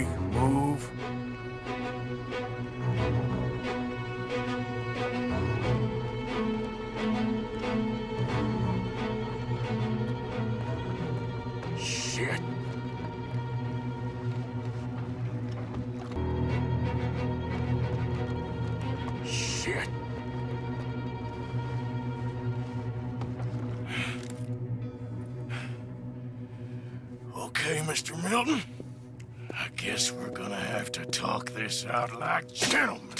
you can move. Shit. Shit. Okay, Mr. Milton. I guess we're gonna have to talk this out like gentlemen.